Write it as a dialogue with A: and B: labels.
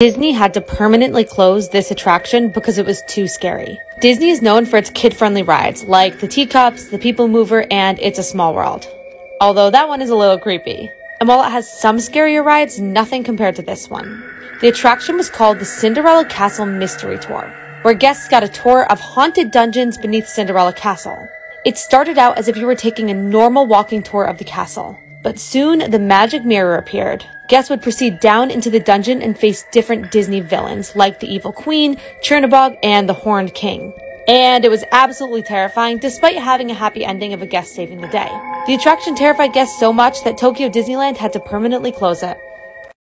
A: Disney had to permanently close this attraction because it was too scary. Disney is known for its kid-friendly rides, like the Teacups, the People Mover, and It's a Small World. Although that one is a little creepy. And while it has some scarier rides, nothing compared to this one. The attraction was called the Cinderella Castle Mystery Tour, where guests got a tour of haunted dungeons beneath Cinderella Castle. It started out as if you were taking a normal walking tour of the castle. But soon the magic mirror appeared. Guests would proceed down into the dungeon and face different Disney villains like the Evil Queen, Chernabog, and the Horned King. And it was absolutely terrifying despite having a happy ending of a guest saving the day. The attraction terrified guests so much that Tokyo Disneyland had to permanently close it.